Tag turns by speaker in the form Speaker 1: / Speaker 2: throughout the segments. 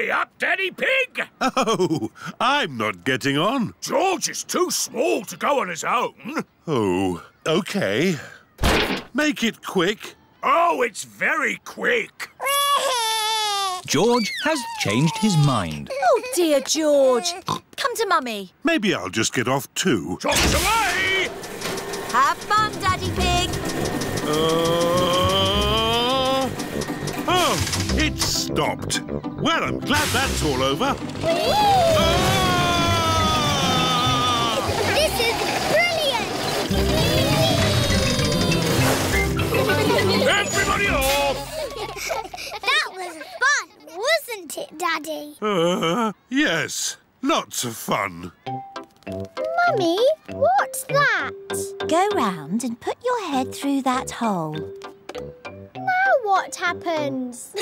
Speaker 1: Hurry up, Daddy Pig!
Speaker 2: Oh, I'm not getting on.
Speaker 1: George is too small to go on his own.
Speaker 2: Oh, OK. Make it quick.
Speaker 1: Oh, it's very quick.
Speaker 3: George has changed his mind.
Speaker 4: Oh, dear George. Come to Mummy.
Speaker 2: Maybe I'll just get off too.
Speaker 1: Chops away!
Speaker 4: Have fun, Daddy Pig.
Speaker 2: Uh... stopped. Well, I'm glad that's all over. Ah!
Speaker 5: This is brilliant!
Speaker 1: Everybody off!
Speaker 5: that was fun, wasn't it, Daddy?
Speaker 2: Uh, yes, lots of fun.
Speaker 5: Mummy, what's that?
Speaker 6: Go round and put your head through that hole.
Speaker 5: Now what happens?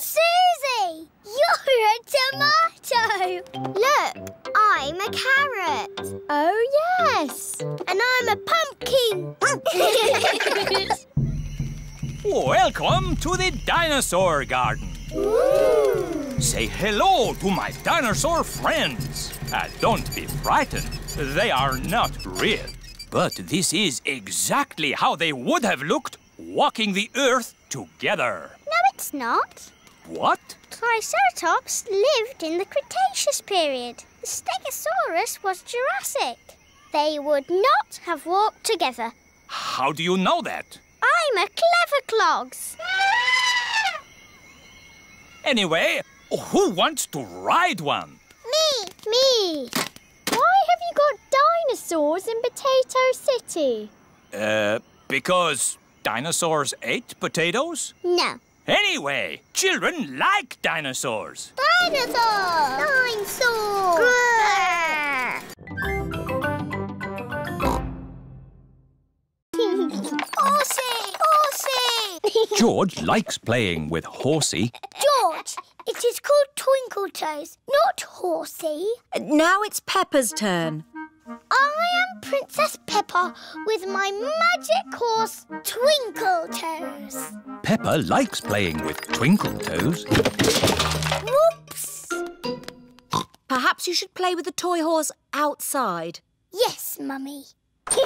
Speaker 5: Susie, you're a tomato. Look, I'm a carrot. Oh, yes. And I'm a pumpkin.
Speaker 3: Welcome to the dinosaur garden. Say hello to my dinosaur friends. And don't be frightened. They are not real. But this is exactly how they would have looked walking the earth together.
Speaker 5: no, it's not.
Speaker 3: What?
Speaker 5: Triceratops lived in the Cretaceous period. The Stegosaurus was Jurassic. They would not have walked together.
Speaker 3: How do you know that?
Speaker 5: I'm a clever clogs.
Speaker 3: Anyway, who wants to ride one?
Speaker 5: Me, me. Why have you got dinosaurs in Potato City?
Speaker 3: Uh, because dinosaurs ate potatoes?
Speaker 5: No.
Speaker 3: Anyway, children like dinosaurs.
Speaker 5: Dinosaur! Dinosaur! Horsey! Horsey!
Speaker 3: George likes playing with Horsey.
Speaker 5: George, it is called Twinkle Toes, not Horsey.
Speaker 4: Now it's Peppa's turn.
Speaker 5: I am Princess Peppa with my magic horse, Twinkle Toes.
Speaker 3: Peppa likes playing with Twinkle Toes.
Speaker 5: Whoops!
Speaker 4: Perhaps you should play with the toy horse outside.
Speaker 5: Yes, Mummy.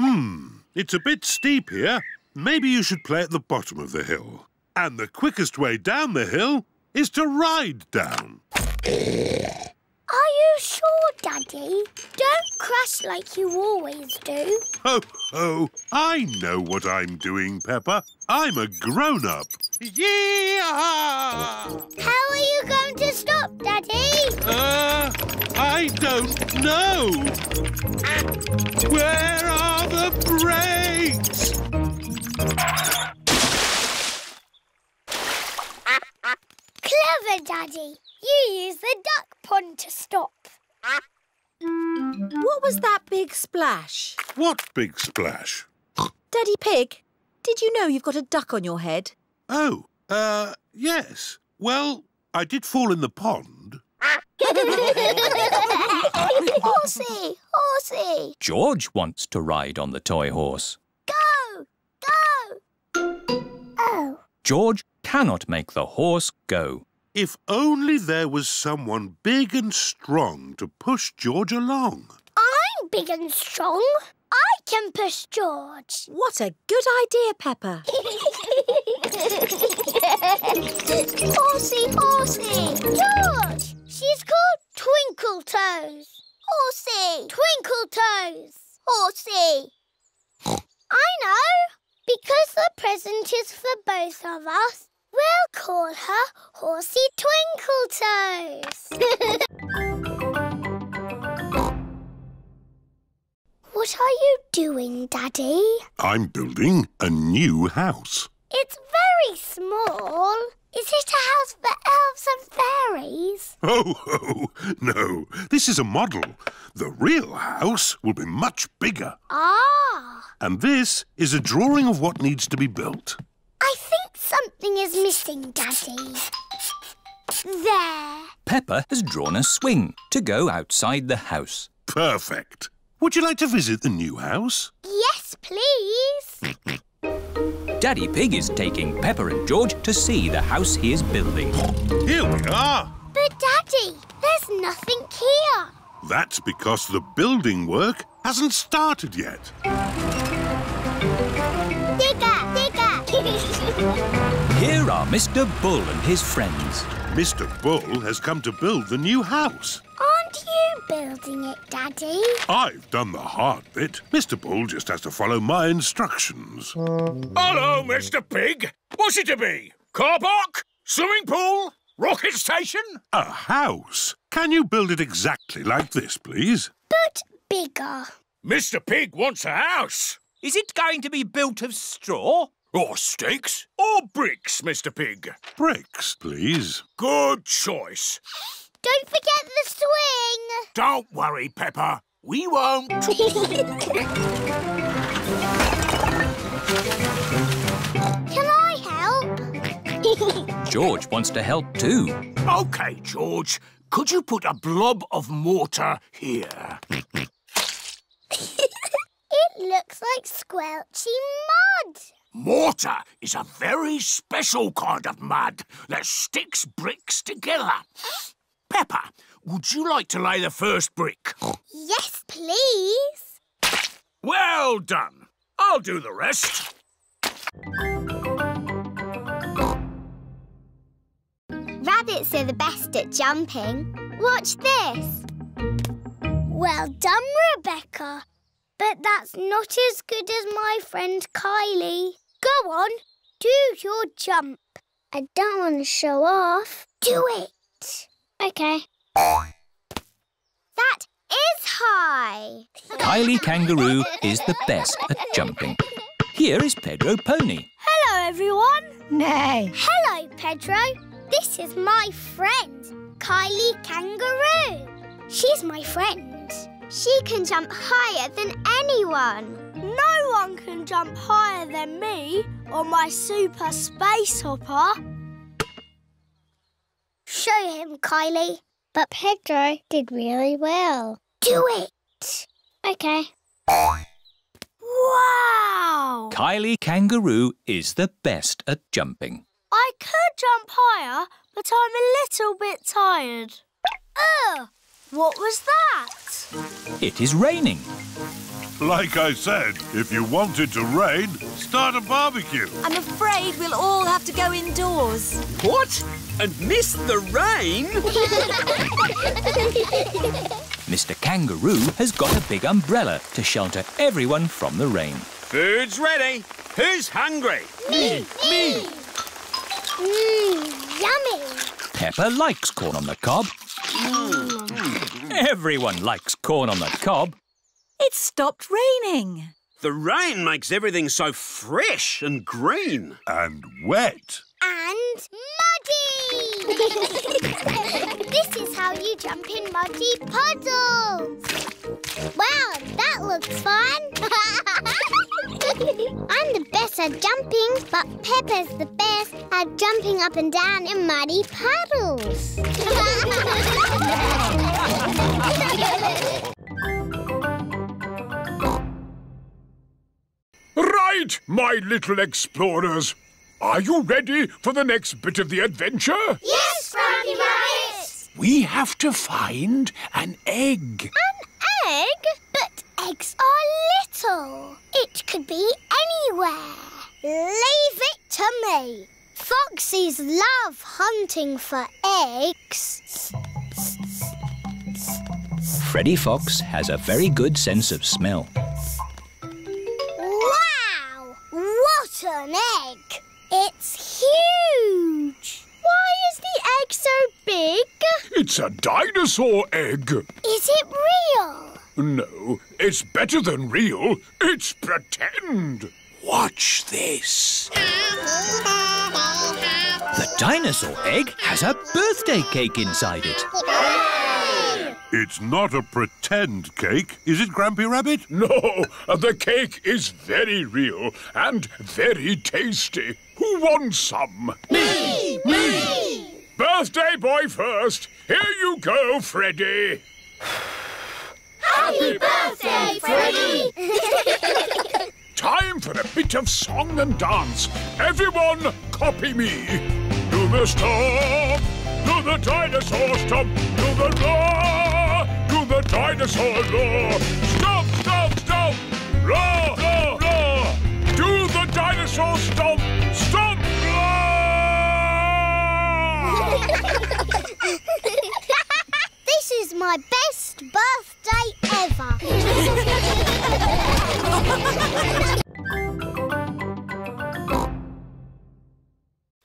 Speaker 2: Hmm, it's a bit steep here. Maybe you should play at the bottom of the hill. And the quickest way down the hill is to ride down.
Speaker 5: Are you sure, Daddy? Don't crash like you always do.
Speaker 2: Ho, ho! I know what I'm doing, Peppa. I'm a grown-up. Yeah!
Speaker 5: How are you going to stop, Daddy?
Speaker 2: Uh, I don't know. Where are the brakes?
Speaker 5: Clever, Daddy. You use the duck pond to stop.
Speaker 4: What was that big splash?
Speaker 2: What big splash?
Speaker 4: Daddy Pig, did you know you've got a duck on your head?
Speaker 2: Oh, uh, yes. Well, I did fall in the pond.
Speaker 5: horsey, horsey,
Speaker 3: George wants to ride on the toy horse.
Speaker 5: go, go. Oh,
Speaker 3: George cannot make the horse go.
Speaker 2: If only there was someone big and strong to push George along.
Speaker 5: I'm big and strong. I can push George.
Speaker 4: What a good idea, Peppa.
Speaker 5: horsey, horsey. George, she's called Twinkle Toes. Horsey, Twinkle Toes. Horsey. I know. Because the present is for both of us, we'll call her Horsey Twinkle Toes. what are you doing, Daddy?
Speaker 2: I'm building a new house.
Speaker 5: It's very small. Is it a house for elves and fairies?
Speaker 2: Oh, ho! No, this is a model. The real house will be much bigger.
Speaker 5: Ah,
Speaker 2: And this is a drawing of what needs to be built.
Speaker 5: I think something is missing, Daddy. There.
Speaker 3: Peppa has drawn a swing to go outside the house.
Speaker 2: Perfect. Would you like to visit the new house?
Speaker 5: Yes, please.
Speaker 3: Daddy Pig is taking Peppa and George to see the house he is building.
Speaker 2: Here we are.
Speaker 5: But, Daddy, there's nothing here.
Speaker 2: That's because the building work hasn't started yet.
Speaker 5: Digger, digger.
Speaker 3: Here are Mr. Bull and his friends.
Speaker 2: Mr. Bull has come to build the new house.
Speaker 5: Aren't you building it, Daddy?
Speaker 2: I've done the hard bit. Mr. Bull just has to follow my instructions.
Speaker 1: Hello, Mr. Pig. What's it to be? Car park? Swimming pool? Rocket station?
Speaker 2: A house? Can you build it exactly like this, please?
Speaker 5: But bigger.
Speaker 1: Mr. Pig wants a house.
Speaker 3: Is it going to be built of straw?
Speaker 1: Or sticks? Or bricks, Mr. Pig?
Speaker 2: Bricks, please.
Speaker 1: Good choice.
Speaker 5: Don't forget the swing.
Speaker 1: Don't worry, Peppa. We won't.
Speaker 5: Can I help?
Speaker 3: George wants to help too.
Speaker 1: OK, George. Could you put a blob of mortar here?
Speaker 5: it looks like squelchy mud.
Speaker 1: Mortar is a very special kind of mud that sticks bricks together. Peppa, would you like to lay the first brick?
Speaker 5: Yes, please.
Speaker 1: Well done. I'll do the rest.
Speaker 5: Rabbits are the best at jumping. Watch this. Well done, Rebecca. But that's not as good as my friend Kylie. Go on, do your jump. I don't want to show off. Do it. OK. That is high.
Speaker 3: Kylie Kangaroo is the best at jumping. Here is Pedro Pony.
Speaker 5: Hello, everyone.
Speaker 6: Nay.
Speaker 5: Hello, Pedro. This is my friend, Kylie Kangaroo. She's my friend. She can jump higher than anyone.
Speaker 7: No one can jump higher than me or my super space hopper.
Speaker 5: Show him, Kylie. But Pedro did really well. Do it. OK.
Speaker 7: Wow!
Speaker 3: Kylie Kangaroo is the best at jumping.
Speaker 7: I could jump higher, but I'm a little bit tired. Ugh! What was that?
Speaker 3: It is raining.
Speaker 2: Like I said, if you want it to rain, start a barbecue.
Speaker 4: I'm afraid we'll all have to go indoors.
Speaker 8: What? And miss the rain?
Speaker 3: Mr. Kangaroo has got a big umbrella to shelter everyone from the rain.
Speaker 8: Food's ready. Who's hungry?
Speaker 5: Me, me. Mmm, yummy.
Speaker 3: Peppa likes corn on the cob. Mm. Mm. Everyone likes corn on the cob.
Speaker 4: It stopped raining.
Speaker 8: The rain makes everything so fresh and green.
Speaker 2: And wet.
Speaker 5: And muddy. this is how you jump in muddy puddles. Wow, that looks fun. I'm the best at jumping, but Peppa's the best at jumping up and down in muddy puddles.
Speaker 1: Right, my little explorers. Are you ready for the next bit of the adventure?
Speaker 5: yes, Grampy Rabbit!
Speaker 1: We have to find an egg.
Speaker 5: An egg? But eggs are little. It could be anywhere. Leave it to me. Foxes love hunting for eggs.
Speaker 3: Freddy Fox has a very good sense of smell.
Speaker 5: Wow! What an egg! It's huge! Why is the egg so big?
Speaker 1: It's a dinosaur egg.
Speaker 5: Is it real?
Speaker 1: No, it's better than real. It's pretend. Watch this.
Speaker 3: The dinosaur egg has a birthday cake inside it.
Speaker 2: It's not a pretend cake, is it, Grampy Rabbit?
Speaker 1: No, the cake is very real and very tasty. Who wants some?
Speaker 5: Me! Me!
Speaker 1: Birthday boy first. Here you go, Freddy.
Speaker 5: Happy birthday, Freddy!
Speaker 1: Time for a bit of song and dance. Everyone, copy me. Do the stomp, do the dinosaur stomp, do the roar, do the dinosaur roar. Stomp, stomp, stomp, roar, roar, roar. Do the dinosaur stomp, stomp, roar.
Speaker 5: this is my best birthday ever.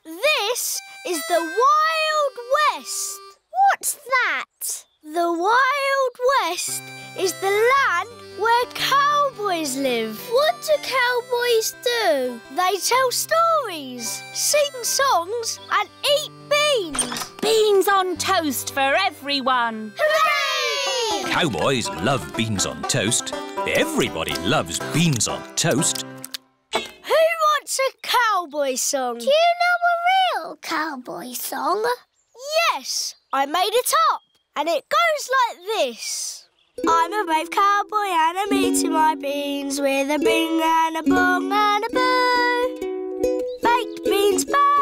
Speaker 7: This is the Wild West.
Speaker 5: What's that?
Speaker 7: The Wild West is the land where cowboys live.
Speaker 5: What do cowboys do?
Speaker 7: They tell stories, sing songs, and eat beans.
Speaker 6: Beans on toast for everyone.
Speaker 5: Hooray!
Speaker 3: Cowboys love beans on toast. Everybody loves beans on toast.
Speaker 7: Who wants a cowboy song?
Speaker 5: Do you know a real cowboy song?
Speaker 7: Yes, I made it up, and it goes like this. I'm a brave cowboy and I'm eating my beans with a bing and a bong and a boo. Baked beans bang,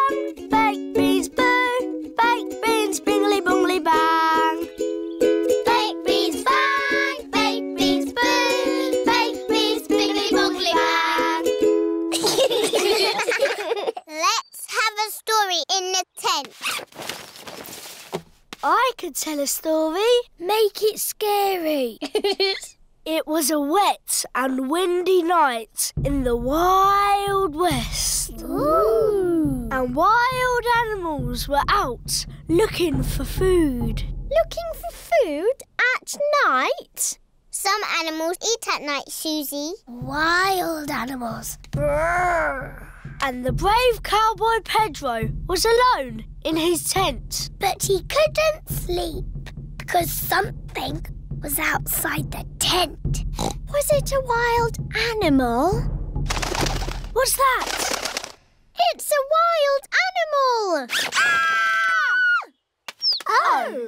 Speaker 5: story in the tent.
Speaker 7: I could tell a story.
Speaker 5: Make it scary.
Speaker 7: It was a wet and windy night in the Wild West.
Speaker 5: Ooh.
Speaker 7: And wild animals were out looking for food.
Speaker 5: Looking for food at night? Some animals eat at night, Susie. Wild animals.
Speaker 7: And the brave cowboy Pedro was alone in his tent.
Speaker 5: But he couldn't sleep because something was outside the tent. Was it a wild animal?
Speaker 7: What's that?
Speaker 5: It's a wild animal! Ah! Ah! Oh!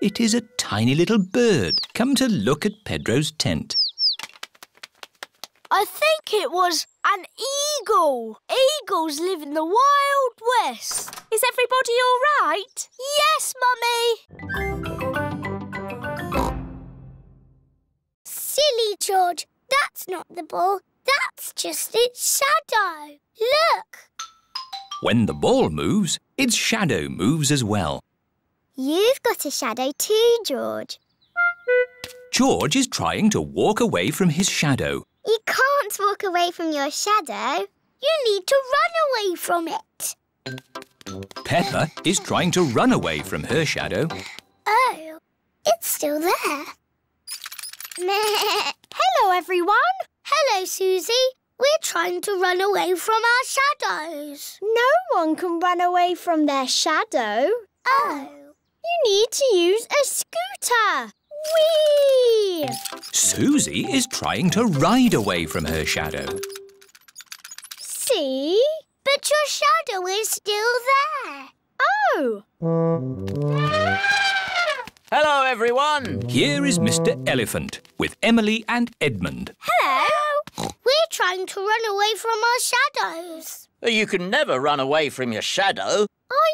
Speaker 3: It is a tiny little bird come to look at Pedro's tent.
Speaker 7: I think it was an eagle. Eagles live in the Wild West.
Speaker 6: Is everybody all right?
Speaker 7: Yes, Mummy.
Speaker 5: Silly George, that's not the ball. That's just its shadow. Look!
Speaker 3: When the ball moves, its shadow moves as well.
Speaker 5: You've got a shadow too, George.
Speaker 3: George is trying to walk away from his shadow.
Speaker 5: You can't walk away from your shadow. You need to run away from it.
Speaker 3: Peppa is trying to run away from her shadow.
Speaker 5: Oh, it's still there. Hello, everyone. Hello, Susie. We're trying to run away from our shadows. No one can run away from their shadow. Oh. You need to use a scooter. Whee!
Speaker 3: Susie is trying to ride away from her shadow.
Speaker 5: See? But your shadow is still there. Oh.
Speaker 9: Hello, everyone.
Speaker 3: Here is Mr. Elephant with Emily and Edmund.
Speaker 5: Hello. We're trying to run away from our shadows.
Speaker 9: You can never run away from your shadow.
Speaker 5: I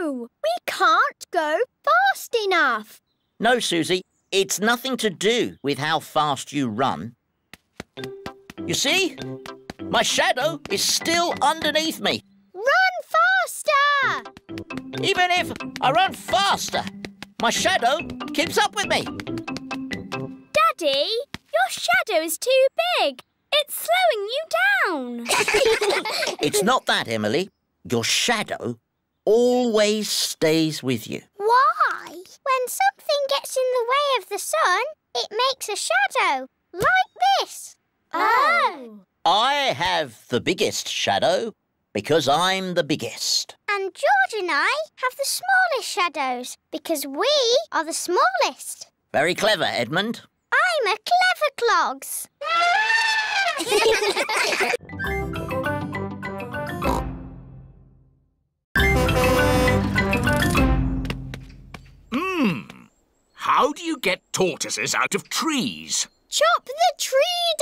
Speaker 5: know. We can't go fast enough.
Speaker 9: No, Susie, it's nothing to do with how fast you run. You see? My shadow is still underneath me.
Speaker 5: Run faster!
Speaker 9: Even if I run faster, my shadow keeps up with me.
Speaker 5: Daddy, your shadow is too big. It's slowing you down.
Speaker 9: It's not that, Emily. Your shadow always stays with you.
Speaker 5: Why? When something gets in the way of the sun, it makes a shadow, like this. Oh.
Speaker 9: I have the biggest shadow because I'm the biggest.
Speaker 5: And George and I have the smallest shadows because we are the smallest.
Speaker 9: Very clever, Edmund.
Speaker 5: I'm a clever clogs.
Speaker 1: How do you get tortoises out of trees?
Speaker 5: Chop the tree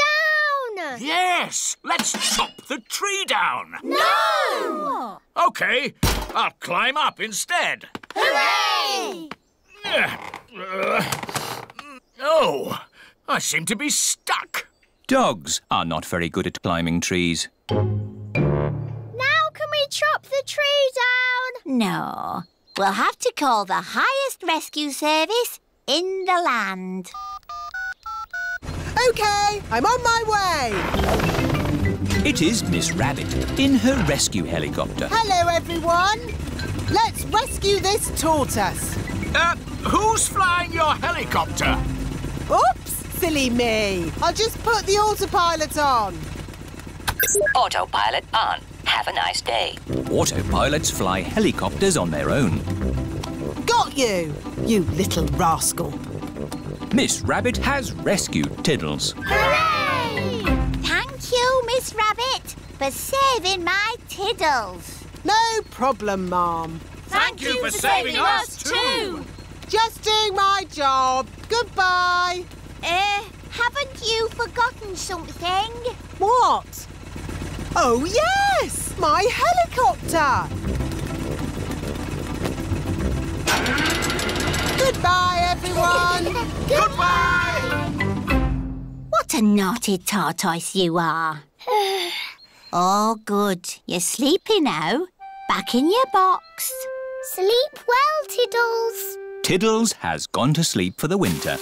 Speaker 5: down!
Speaker 3: Yes, let's chop the tree down.
Speaker 7: No!
Speaker 3: OK, I'll climb up instead.
Speaker 7: Hooray!
Speaker 3: Uh, uh, oh, I seem to be stuck. Dogs are not very good at climbing trees.
Speaker 5: Now can we chop the tree down?
Speaker 6: No. We'll have to call the highest rescue service in the land.
Speaker 10: OK, I'm on my way.
Speaker 3: It is Miss Rabbit in her rescue helicopter.
Speaker 10: Hello, everyone. Let's rescue this tortoise.
Speaker 3: Uh, who's flying your helicopter?
Speaker 10: Oops, silly me. I'll just put the autopilot on.
Speaker 11: Autopilot on. Have a nice day.
Speaker 3: Autopilots fly helicopters on their own.
Speaker 10: Got you, you little rascal.
Speaker 3: Miss Rabbit has rescued Tiddles.
Speaker 6: Hooray! Thank you, Miss Rabbit, for saving my tiddles.
Speaker 10: No problem, Mom.
Speaker 3: Thank you for saving us too.
Speaker 10: Just doing my job. Goodbye.
Speaker 6: Uh, haven't you forgotten something?
Speaker 10: What? Oh, yes! My helicopter! Goodbye, everyone!
Speaker 3: Goodbye!
Speaker 6: What a naughty tortoise you are. oh, good. You're sleepy now. Back in your box.
Speaker 5: Sleep well, Tiddles.
Speaker 3: Tiddles has gone to sleep for the winter.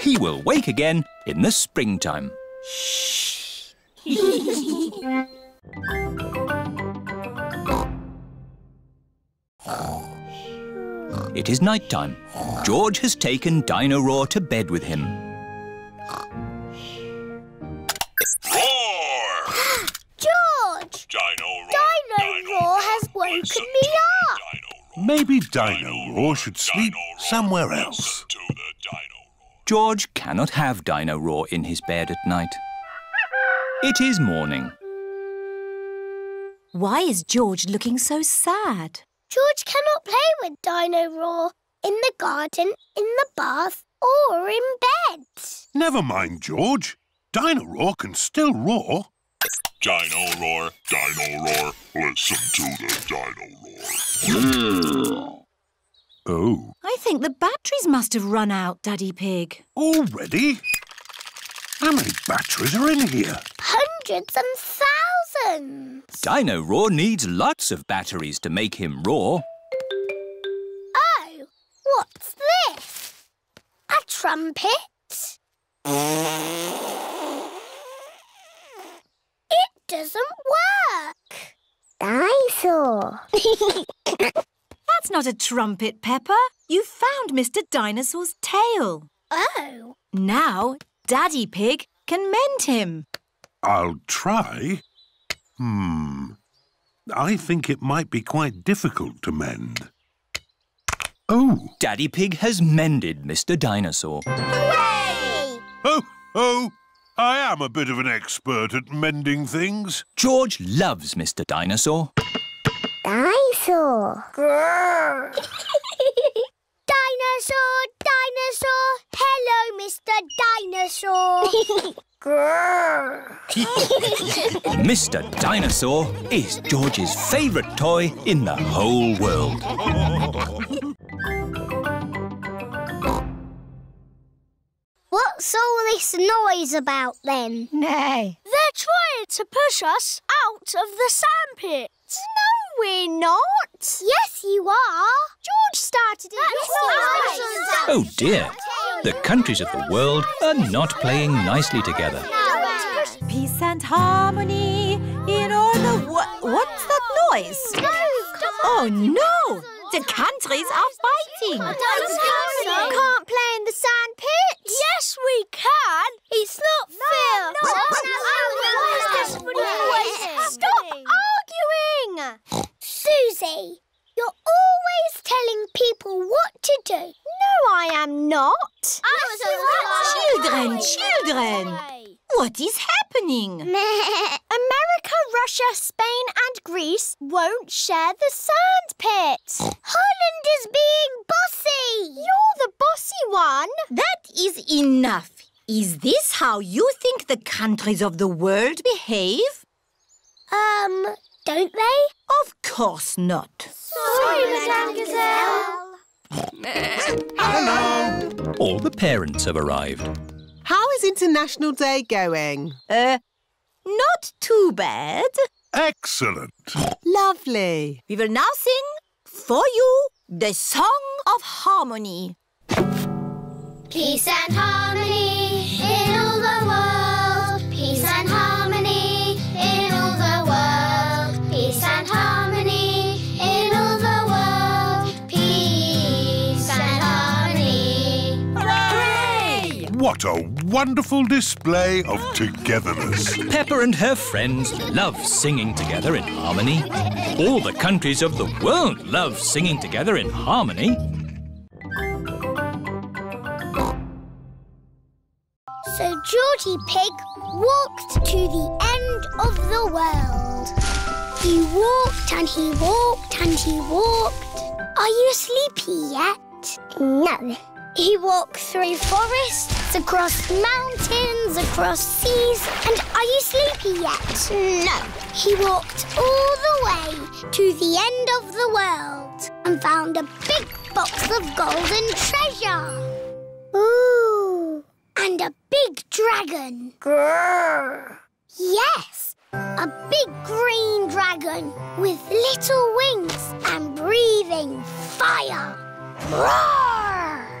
Speaker 3: He will wake again in the springtime. It is night time. George has taken Dino Roar to bed with him.
Speaker 1: Roar!
Speaker 5: George!
Speaker 1: Dino roar!
Speaker 5: Dino Roar has woken me up.
Speaker 1: Dino roar.
Speaker 2: Maybe Dino Roar should sleep
Speaker 1: Dino roar.
Speaker 2: somewhere else.
Speaker 1: To the Dino roar.
Speaker 3: George cannot have Dino Roar in his bed at night. It is morning.
Speaker 4: Why is George looking so sad?
Speaker 5: George cannot play with Dino Roar in the garden, in the bath, or in bed.
Speaker 2: Never mind, George. Dino Roar can still roar.
Speaker 1: Dino roar, Dino roar. Listen to the Dino roar.
Speaker 2: Oh,
Speaker 4: I think the batteries must have run out, Daddy Pig.
Speaker 2: already? How many batteries are in here?
Speaker 5: Hundreds and thousands.
Speaker 3: Dino Roar needs lots of batteries to make him roar.
Speaker 5: Oh, what's this? A trumpet? It doesn't work. Dinosaur.
Speaker 4: That's not a trumpet, Peppa. You found Mr. Dinosaur's tail.
Speaker 5: oh,
Speaker 4: Now, Daddy Pig can mend him.
Speaker 2: I'll try. Hmm. I think it might be quite difficult to mend. Oh,
Speaker 3: Daddy Pig has mended Mr. Dinosaur.
Speaker 5: hooray!
Speaker 2: oh, oh! I am a bit of an expert at mending things.
Speaker 3: George loves Mr. Dinosaur.
Speaker 5: Dinosaur. dinosaur, dinosaur. Hello, Mr. Dinosaur.
Speaker 3: Mr. Dinosaur is George's favourite toy in the whole world.
Speaker 5: What's all this noise about then?
Speaker 6: Nay.
Speaker 7: They're trying to push us out of the sandpit.
Speaker 5: No, we're not. Yes, you are. George started it. Yes,
Speaker 3: Oh dear, the countries of the world are not playing nicely together.
Speaker 4: Peace and harmony in all the... Wha- what's that noise? Oh, no! The countries are fighting.
Speaker 5: Can't play in the sand pit.
Speaker 7: Yes, we can.
Speaker 5: It's not fair. Stop arguing. Susie, you're always telling people what to do. No, I am not.
Speaker 4: Children, children! What is happening?
Speaker 5: America, Russia, Spain and Greece won't share the sand pit. Holland is being bossy. You're the bossy one.
Speaker 4: That is enough. Is this how you think the countries of the world behave?
Speaker 5: Um, don't they?
Speaker 4: Of course not.
Speaker 5: Sorry, Madame Gazelle. Hello!
Speaker 3: All the parents have arrived.
Speaker 10: How is International Day going?
Speaker 4: Uh, not too bad.
Speaker 2: Excellent.
Speaker 10: Lovely.
Speaker 4: We will now sing for you the Song of Harmony.
Speaker 5: Peace and harmony in all the world. Peace and harmony in all the world. Peace and harmony in all the world. Peace and harmony.
Speaker 4: Hooray!
Speaker 2: What a wonderful display of togetherness.
Speaker 3: Peppa and her friends love singing together in harmony. All the countries of the world love singing together in harmony.
Speaker 5: So Georgie Pig walked to the end of the world. He walked and he walked and he walked. Are you sleepy yet? No. He walked through across mountains, across seas, and are you sleepy yet? No. He walked all the way to the end of the world and found a big box of golden treasure. Ooh. And a big dragon. Grrr. Yes, a big green dragon with little wings and breathing fire. Roar!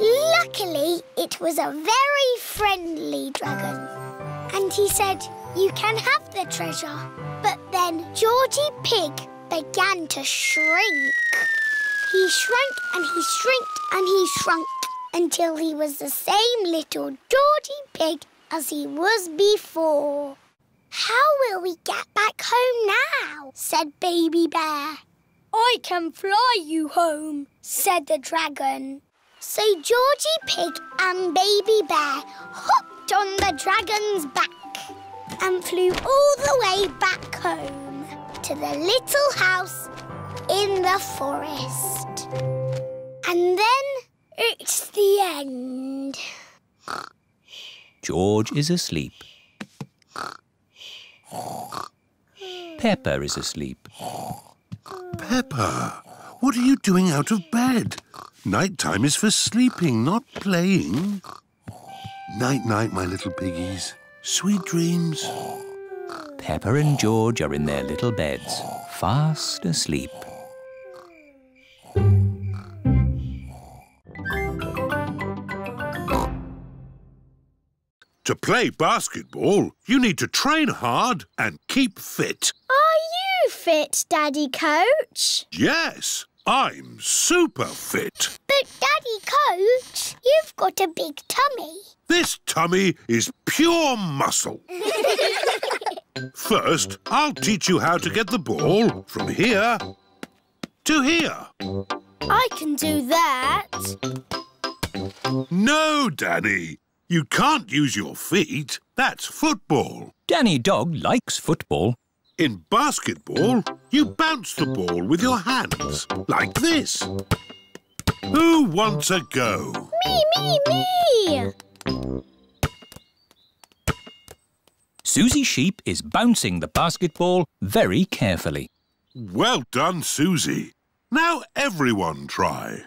Speaker 5: Luckily, it was a very friendly dragon. And he said, You can have the treasure. But then Georgie Pig began to shrink. He shrank and he shrinked and he shrunk until he was the same little Georgie Pig as he was before. How will we get back home now? said Baby Bear. I can fly you home, said the dragon. So Georgie Pig and Baby Bear hopped on the dragon's back and flew all the way back home to the little house in the forest. And then it's the end.
Speaker 3: George is asleep. Peppa is asleep.
Speaker 2: Peppa, what are you doing out of bed? Night time is for sleeping, not playing. Night, night, my little piggies. Sweet dreams.
Speaker 3: Peppa and George are in their little beds, fast asleep.
Speaker 2: To play basketball, you need to train hard and keep fit.
Speaker 5: Are you fit, Daddy Coach?
Speaker 2: Yes, I'm super fit.
Speaker 5: But, Daddy Coach, you've got a big tummy.
Speaker 2: This tummy is pure muscle. First, I'll teach you how to get the ball from here to here.
Speaker 7: I can do that.
Speaker 2: No, Danny. You can't use your feet. That's football.
Speaker 3: Danny Dog likes football.
Speaker 2: In basketball, you bounce the ball with your hands, like this. Who wants a go?
Speaker 5: Me, me, me!
Speaker 3: Susie Sheep is bouncing the basketball very carefully.
Speaker 2: Well done, Susie. Now everyone try.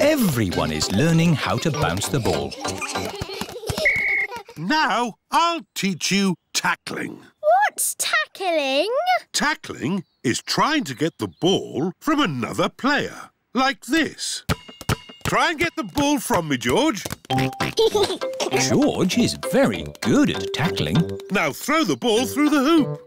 Speaker 3: Everyone is learning how to bounce the ball.
Speaker 2: Now I'll teach you tackling.
Speaker 5: What's tackling?
Speaker 2: Tackling is trying to get the ball from another player, like this. Try and get the ball from me, George.
Speaker 3: George is very good at tackling.
Speaker 2: Now throw the ball through the hoop.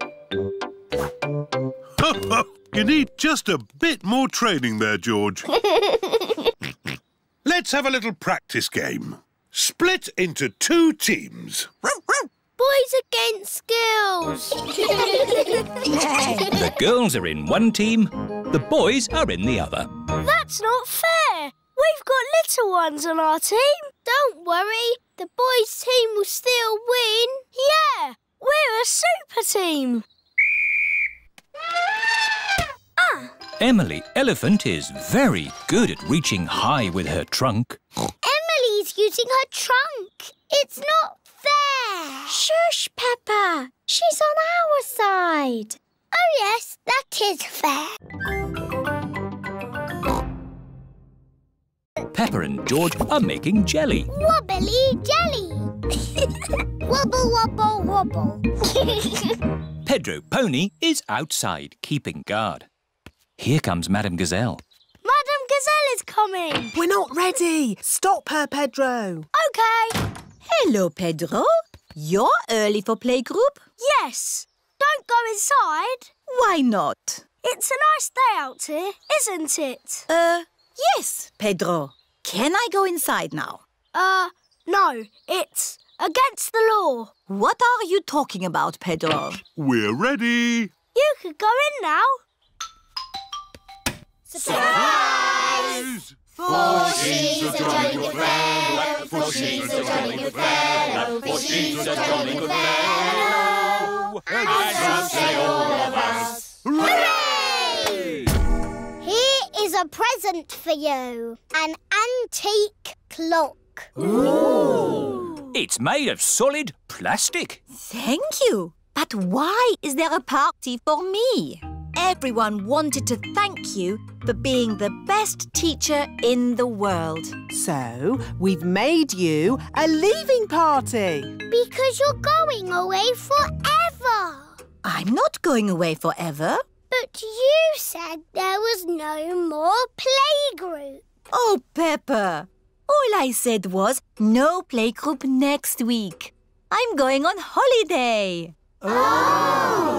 Speaker 2: you need just a bit more training there, George. Let's have a little practice game. Split into two teams.
Speaker 7: Boys against girls.
Speaker 3: The girls are in one team, the boys are in the other.
Speaker 7: That's not fair. We've got little ones on our team. Don't worry, the boys' team will still win. Yeah, we're a super team. Ah,
Speaker 3: Emily Elephant is very good at reaching high with her trunk.
Speaker 5: Emily's using her trunk. It's not fair.
Speaker 4: Shush, Peppa. She's on our side.
Speaker 5: Oh, yes, that is fair.
Speaker 3: Peppa and George are making jelly.
Speaker 5: Wobbly jelly. wobble, wobble, wobble.
Speaker 3: Pedro Pony is outside keeping guard. Here comes Madame Gazelle.
Speaker 7: Madame Gazelle is coming.
Speaker 10: We're not ready. Stop her, Pedro.
Speaker 7: OK.
Speaker 4: Hello, Pedro. You're early for playgroup?
Speaker 7: Yes. Don't go inside.
Speaker 4: Why not?
Speaker 7: It's a nice day out here, isn't it?
Speaker 4: Uh, yes, Pedro. Can I go inside now?
Speaker 7: Uh, no. It's against the law.
Speaker 4: What are you talking about, Pedro?
Speaker 1: We're ready.
Speaker 7: You could go in now.
Speaker 1: Surprise!
Speaker 5: For she's a jolly good fellow. For she's a jolly good fellow. For she's a jolly good fellow. And so say all of us.
Speaker 1: Hooray!
Speaker 5: Here is a present for you. An antique clock. Ooh!
Speaker 3: It's made of solid plastic.
Speaker 4: Thank you. But why is there a party for me? Everyone wanted to thank you for being the best teacher in the world.
Speaker 10: So, we've made you a leaving party.
Speaker 5: Because you're going away forever.
Speaker 4: I'm not going away forever.
Speaker 5: But you said there was no more playgroup.
Speaker 4: Oh, Peppa. All I said was no playgroup next week. I'm going on holiday.
Speaker 10: Oh!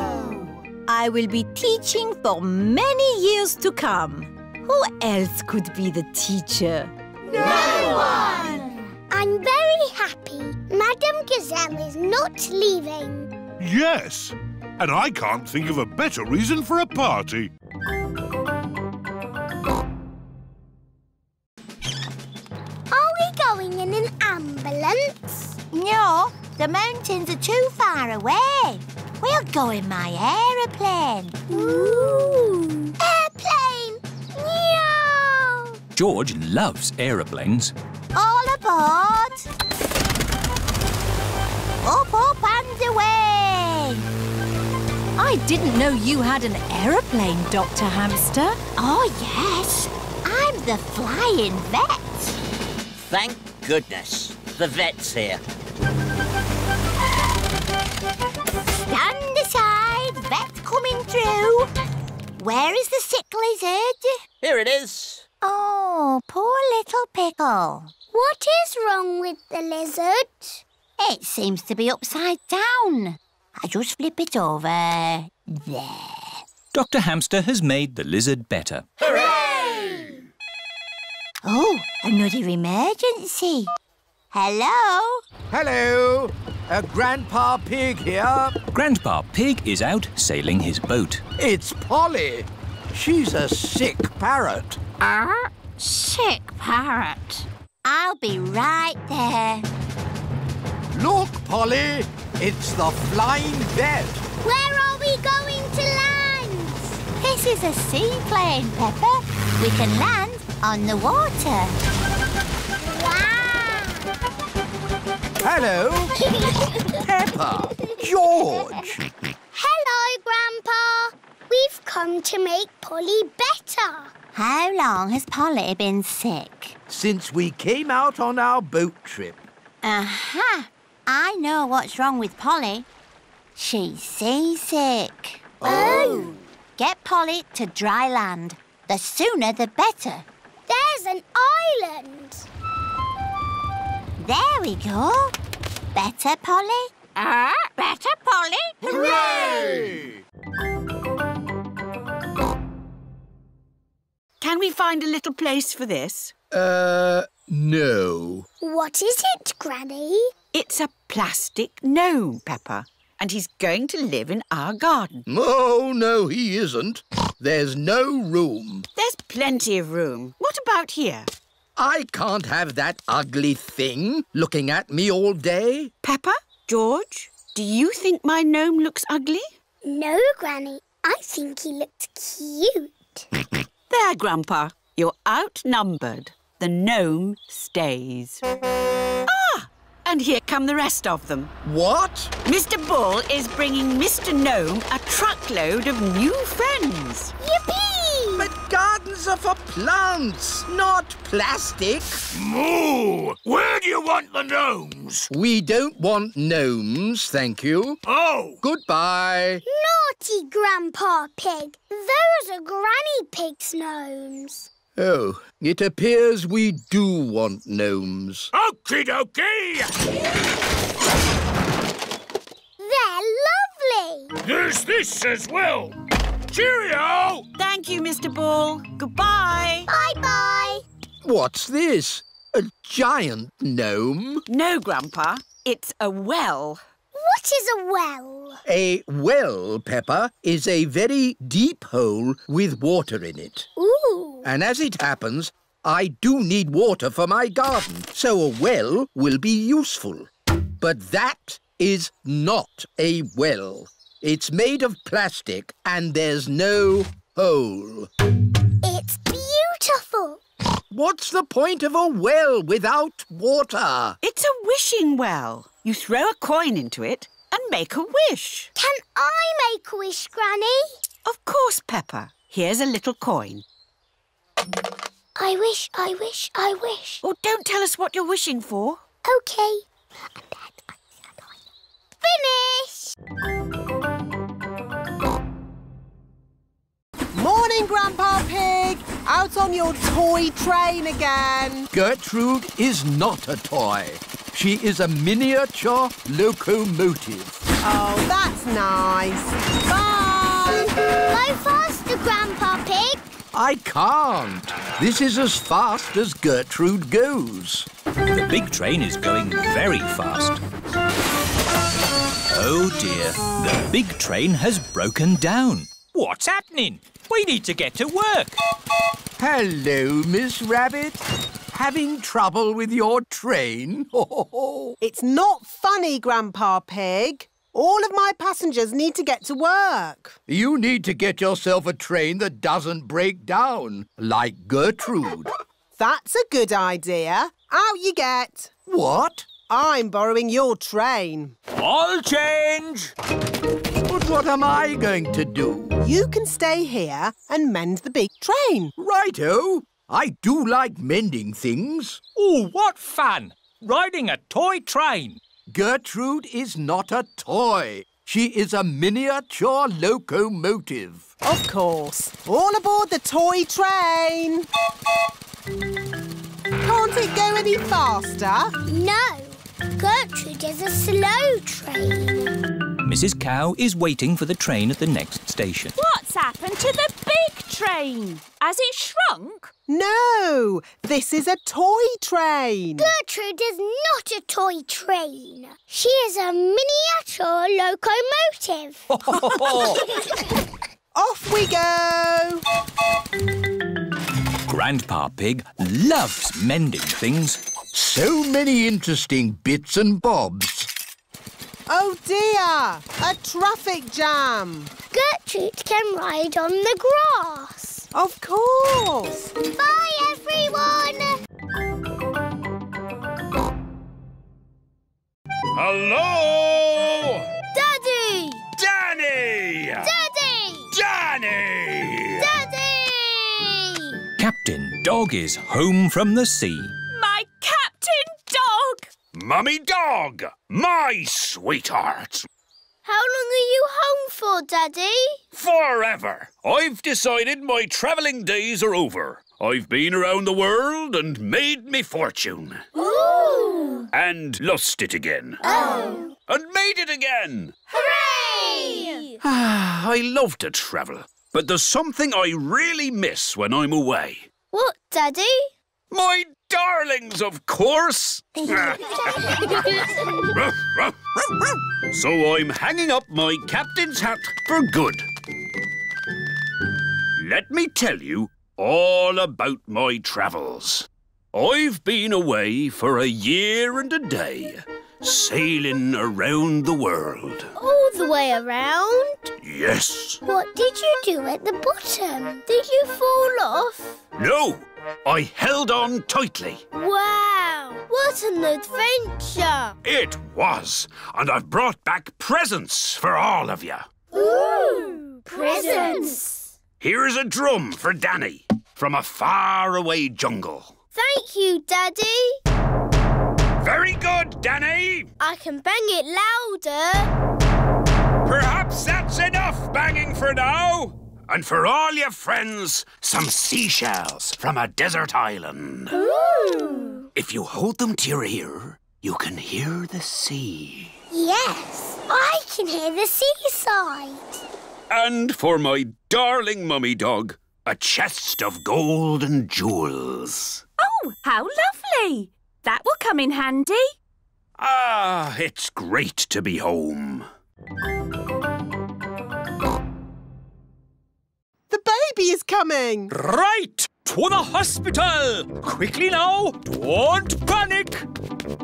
Speaker 4: I will be teaching for many years to come. Who else could be the teacher?
Speaker 5: No one! I'm very happy. Madame Gazelle is not leaving.
Speaker 1: Yes. And I can't think of a better reason for a party.
Speaker 5: Are we going in an ambulance?
Speaker 6: No, the mountains are too far away. We'll go in my aeroplane.
Speaker 5: Ooh! Airplane! Meow!
Speaker 3: George loves aeroplanes.
Speaker 6: All aboard! Up, up and away!
Speaker 4: I didn't know you had an aeroplane, Dr. Hamster.
Speaker 6: Oh, yes. I'm the flying vet.
Speaker 9: Thank goodness. The vet's here.
Speaker 6: Through. Where is the sick lizard?
Speaker 9: Here it is.
Speaker 6: Oh, poor little pickle.
Speaker 5: What is wrong with the lizard?
Speaker 6: It seems to be upside down. I just flip it over. There.
Speaker 3: Dr. Hamster has made the lizard better.
Speaker 6: Hooray! Oh, another emergency. Hello?
Speaker 12: Hello. Uh, Grandpa Pig here.
Speaker 3: Grandpa Pig is out sailing his boat.
Speaker 12: It's Polly. She's a sick parrot.
Speaker 6: Ah, sick parrot. I'll be right there.
Speaker 12: Look, Polly. It's the flying vet.
Speaker 5: Where are we going to land?
Speaker 6: This is a seaplane, Peppa. We can land on the water.
Speaker 5: Wow!
Speaker 12: Hello. Peppa. George.
Speaker 5: Hello, Grandpa. We've come to make Polly better.
Speaker 6: How long has Polly been sick?
Speaker 12: Since we came out on our boat trip.
Speaker 6: Aha! I know what's wrong with Polly. She's seasick.
Speaker 5: Oh!
Speaker 6: Get Polly to dry land. The sooner the better.
Speaker 5: There's an island.
Speaker 6: There we go. Better, Polly? Ah, better, Polly?
Speaker 12: Hooray!
Speaker 10: Can we find a little place for this?
Speaker 12: Uh, no.
Speaker 5: What is it, Granny?
Speaker 10: It's a plastic gnome, Peppa. and he's going to live in our garden.
Speaker 12: Oh, no, he isn't. There's no room.
Speaker 10: There's plenty of room. What about here?
Speaker 12: I can't have that ugly thing looking at me all day.
Speaker 10: Peppa, George, do you think my gnome looks ugly?
Speaker 5: No, Granny. I think he looks cute.
Speaker 10: There, Grandpa. You're outnumbered. the gnome stays. Ah! And here come the rest of them.
Speaker 12: What?
Speaker 10: Mr. Bull is bringing Mr. Gnome a truckload of new friends.
Speaker 5: Yippee!
Speaker 12: But gardens are for plants, not plastic.
Speaker 1: Moo! Where do you want the gnomes?
Speaker 12: We don't want gnomes, thank you.
Speaker 1: Oh!
Speaker 12: Goodbye.
Speaker 5: Naughty Grandpa Pig. Those are Granny Pig's gnomes.
Speaker 12: Oh, it appears we do want gnomes.
Speaker 1: Okie dokie!
Speaker 5: They're lovely.
Speaker 1: There's this as well. Cheerio!
Speaker 10: Thank you, Mr. Ball. Goodbye.
Speaker 5: Bye-bye.
Speaker 12: What's this? A giant gnome?
Speaker 10: No, Grandpa. It's a well.
Speaker 5: What is a well?
Speaker 12: A well, Peppa, is a very deep hole with water in it.
Speaker 5: Ooh.
Speaker 12: And as it happens, I do need water for my garden, so a well will be useful. But that is not a well. It's made of plastic and there's no hole.
Speaker 5: It's beautiful.
Speaker 12: What's the point of a well without water?
Speaker 10: It's a wishing well. You throw a coin into it and make a wish.
Speaker 5: Can I make a wish, Granny?
Speaker 10: Of course, Peppa. Here's a little coin.
Speaker 5: I wish, I wish, I wish.
Speaker 10: Oh, don't tell us what you're wishing for.
Speaker 5: Okay. Finish!
Speaker 13: Morning, Grandpa Pig! Out on your toy train again.
Speaker 12: Gertrude is not a toy. She is a miniature locomotive.
Speaker 13: Oh, that's nice. Bye!
Speaker 5: Go faster, Grandpa Pig.
Speaker 12: I can't. This is as fast as Gertrude goes.
Speaker 3: The big train is going very fast. Oh dear, the big train has broken down. What's happening? We need to get to work.
Speaker 12: Hello, Miss Rabbit. Having trouble with your train?
Speaker 13: It's not funny, Grandpa Pig. All of my passengers need to get to work.
Speaker 12: you need to get yourself a train that doesn't break down, like Gertrude.
Speaker 13: That's a good idea. Out you get.
Speaker 12: What?
Speaker 13: I'm borrowing your train.
Speaker 3: All change!
Speaker 12: But what am I going to do?
Speaker 13: You can stay here and mend the big train.
Speaker 12: Righto. I do like mending things.
Speaker 3: Oh, what fun! Riding a toy train.
Speaker 12: Gertrude is not a toy. She is a miniature locomotive.
Speaker 13: Of course. All aboard the toy train. Can't it go any faster?
Speaker 5: No. Gertrude is a slow train.
Speaker 3: Mrs. Cow is waiting for the train at the next station.
Speaker 4: What's happened to the big train? Has it shrunk?
Speaker 13: No, this is a toy train.
Speaker 5: Gertrude is not a toy train. She is a miniature locomotive.
Speaker 13: Off we go.
Speaker 3: Grandpa Pig loves mending things.
Speaker 12: So many interesting bits and bobs.
Speaker 13: Oh dear, a traffic jam.
Speaker 5: Gertrude can ride on the grass.
Speaker 13: Of course.
Speaker 5: Bye, everyone.
Speaker 1: Hello!
Speaker 5: Daddy!
Speaker 1: Danny!
Speaker 5: Daddy!
Speaker 1: Danny!
Speaker 5: Daddy!
Speaker 3: Captain Dog is home from the sea.
Speaker 4: My captain dog!
Speaker 1: Mummy Dog! My sweetheart!
Speaker 5: How long are you home for, Daddy?
Speaker 1: Forever! I've decided my travelling days are over. I've been around the world and made me fortune.
Speaker 5: Ooh!
Speaker 1: And lost it again.
Speaker 5: Oh!
Speaker 1: And made it again!
Speaker 5: Hooray!
Speaker 1: Ah, I love to travel, but there's something I really miss when I'm away.
Speaker 5: What, Daddy?
Speaker 1: My darlings, of course! Ruff, ruff, ruff. so I'm hanging up my captain's hat for good. Let me tell you all about my travels. I've been away for a year and a day, sailing around the world.
Speaker 5: All the way around?
Speaker 1: Yes.
Speaker 5: What did you do at the bottom? Did you fall off?
Speaker 1: No,
Speaker 8: I held on tightly.
Speaker 7: Wow, what an adventure!
Speaker 8: It was. And I've brought back presents for all of you.
Speaker 7: Ooh, presents!
Speaker 8: Here's a drum for Danny from a faraway jungle.
Speaker 7: Thank you, Daddy.
Speaker 8: Very good, Danny.
Speaker 7: I can bang it louder.
Speaker 8: Perhaps that's enough banging for now. And for all your friends, some seashells from a desert island.
Speaker 7: Ooh.
Speaker 8: If you hold them to your ear, you can hear the sea.
Speaker 5: Yes, I can hear the seaside.
Speaker 8: And for my darling mummy dog, a chest of gold and jewels.
Speaker 4: Oh, how lovely! That will come in handy.
Speaker 8: Ah, it's great to be home.
Speaker 13: Baby is coming!
Speaker 3: Right! To the hospital! Quickly now! Don't panic!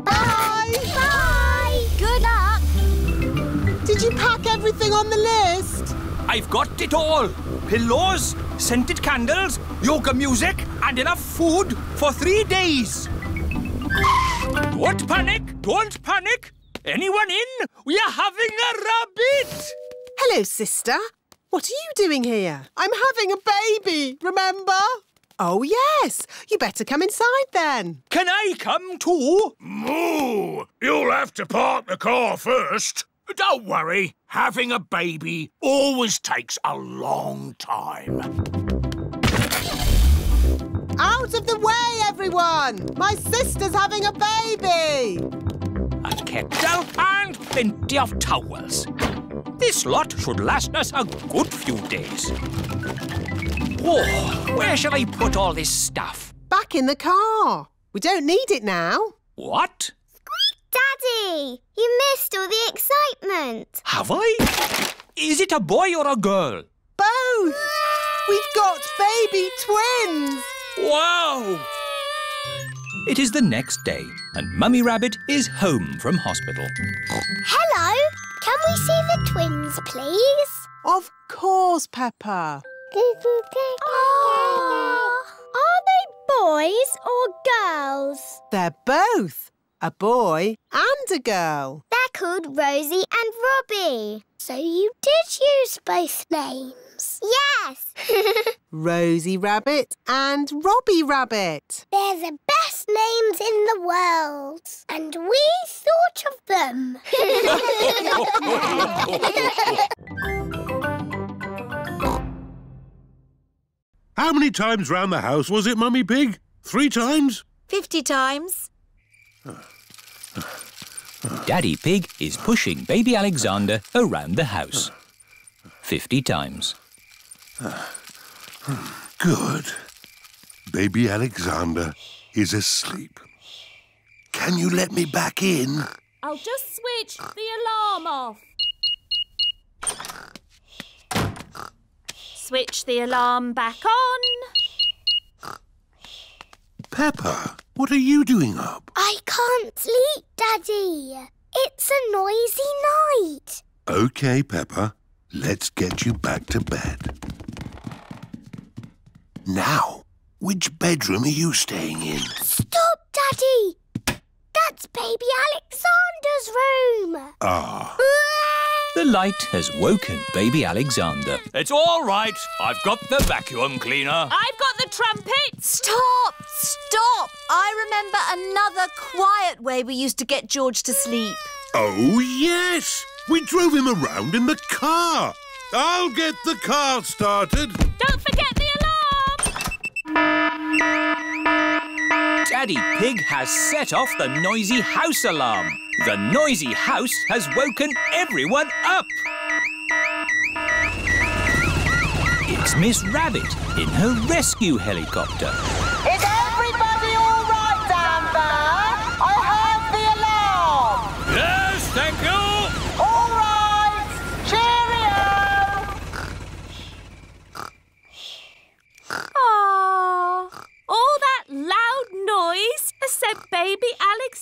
Speaker 13: Bye!
Speaker 5: Bye! Good luck!
Speaker 13: Did you pack everything on the list?
Speaker 3: I've got it all. Pillows, scented candles, yoga music, and enough food for three days. Don't panic! Don't panic! Anyone in? We are having a rabbit!
Speaker 13: Hello, sister. What are you doing here? I'm having a baby, remember? Oh, yes. You better come inside then.
Speaker 3: Can I come too?
Speaker 1: Moo! You'll have to park the car first. Don't worry, having a baby always takes a long time.
Speaker 13: Out of the way, everyone! My sister's having a baby!
Speaker 3: A kettle and plenty of towels. This lot should last us a good few days. Oh, where shall I put all this stuff?
Speaker 13: Back in the car. We don't need it now.
Speaker 3: What?
Speaker 5: Squeak Daddy, you missed all the excitement.
Speaker 3: Have I? Is it a boy or a girl?
Speaker 13: Both! We've got baby twins!
Speaker 3: Wow! It is the next day, and Mummy Rabbit is home from hospital.
Speaker 5: Hello, can we see the twins, please?
Speaker 13: Of course, Peppa.
Speaker 5: Oh, are they boys or girls?
Speaker 13: They're both a boy and a girl.
Speaker 5: They're called Rosie and Robbie. So you did use both names? Yes.
Speaker 13: Rosie Rabbit and Robbie Rabbit.
Speaker 5: They're the best names in the world. And we thought of them.
Speaker 2: How many times round the house was it, Mummy Pig? Three times?
Speaker 4: Fifty times.
Speaker 3: Daddy Pig is pushing baby Alexander around the house. Fifty times.
Speaker 2: Good. Baby Alexander is asleep. Can you let me back in?
Speaker 14: I'll just switch the alarm off. Switch the alarm back on.
Speaker 2: Peppa, what are you doing up?
Speaker 5: I can't sleep, Daddy. It's a noisy night.
Speaker 2: OK, Peppa. Let's get you back to bed. Now, which bedroom are you staying in?
Speaker 5: Stop, Daddy. That's baby Alexander's room.
Speaker 2: Ah.
Speaker 3: The light has woken baby Alexander. It's all right. I've got the vacuum cleaner.
Speaker 14: I've got the trumpet.
Speaker 4: Stop! Stop! I remember another quiet way we used to get George to sleep.
Speaker 2: Oh, yes. We drove him around in the car. I'll get the car started.
Speaker 14: Don't forget the alarm.
Speaker 3: Daddy Pig has set off the noisy house alarm. The noisy house has woken everyone up. It's Miss Rabbit in her rescue helicopter.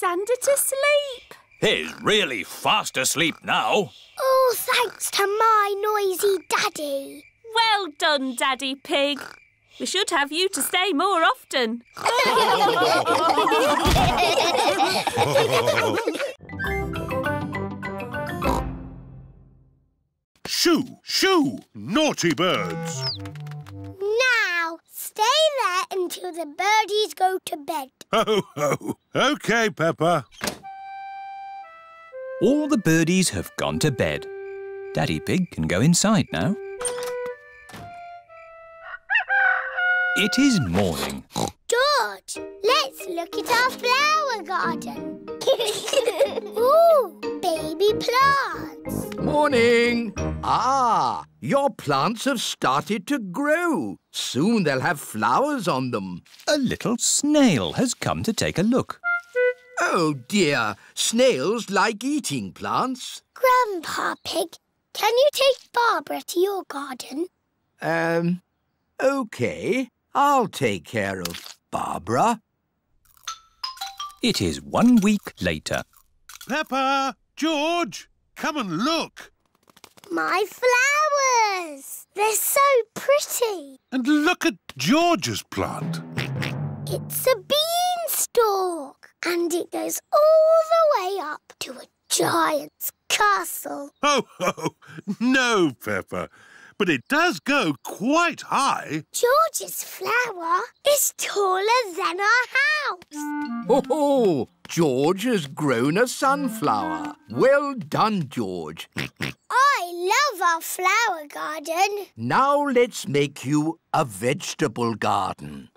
Speaker 14: Alexander to sleep.
Speaker 3: He's really fast asleep now.
Speaker 5: All thanks to my noisy daddy.
Speaker 14: Well done, Daddy Pig. We should have you to stay more often.
Speaker 2: Shoo! Shoo! Naughty birds!
Speaker 5: Now, stay there until the birdies go to bed.
Speaker 2: Ho, ho! OK, Peppa.
Speaker 3: All the birdies have gone to bed. Daddy Pig can go inside now. It is morning.
Speaker 5: George, let's look at our flower garden. Ooh, baby plants.
Speaker 12: Morning. Ah, your plants have started to grow. Soon they'll have flowers on them.
Speaker 3: A little snail has come to take a look.
Speaker 12: Oh dear, snails like eating plants.
Speaker 5: Grandpa Pig, can you take Barbara to your garden?
Speaker 12: Um, OK. I'll take care of Barbara.
Speaker 3: It is one week later.
Speaker 2: Peppa! George! Come and look!
Speaker 5: My flowers! They're so pretty.
Speaker 2: And look at George's plant.
Speaker 5: It's a beanstalk, and it goes all the way up to a giant's castle.
Speaker 2: Oh, ho! No, Peppa. But it does go quite high.
Speaker 5: George's flower is taller than our house.
Speaker 12: Oh, ho! George has grown a sunflower. Well done, George.
Speaker 5: I love our flower garden.
Speaker 12: Now let's make you a vegetable garden.